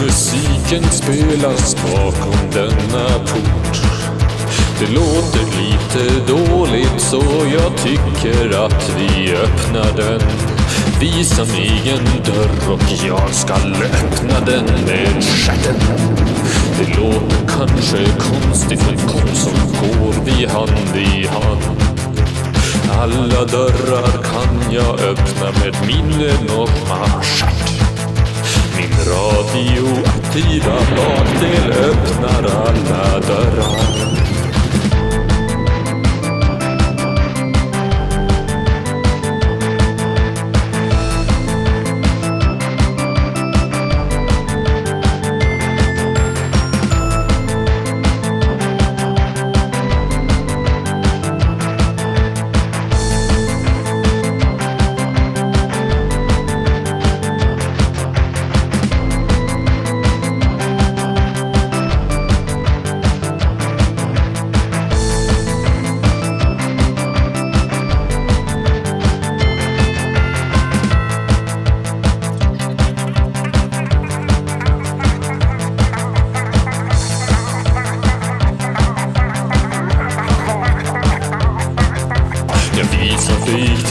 musiken spelas bakom denna port. Det låter lite dåligt så jag tycker att vi öppnar den. Visa mig en dörr och jag ska öppna den med stjärten. Det låter kanske konstigt men kom så går vi hand i hand. Alla dörrar kan jag öppna med minnen och stjärt. Min radio, radioaktiva bakdel öppnar alla dörrar.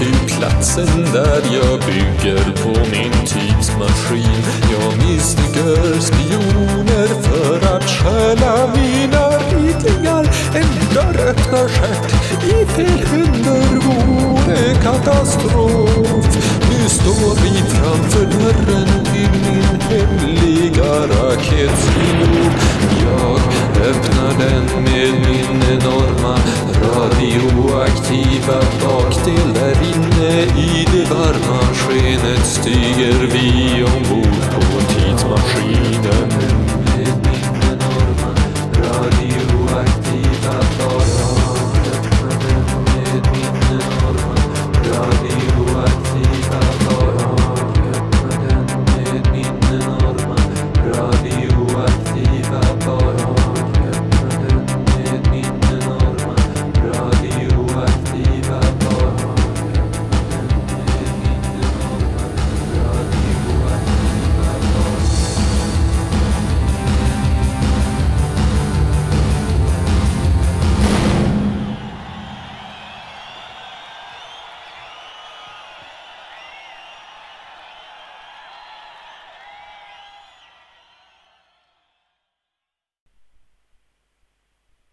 Till platsen där jag bygger på min tidsmaskin. Jag misstänker spioner för att stjäla mina ritningar. En dörr öppnar stjärt i fel händer vore katastrof. Nu står vi framför dörren till min hemliga raketsilo. Radioaktiva bakdel där inne i det varma skenet stiger vi ombord.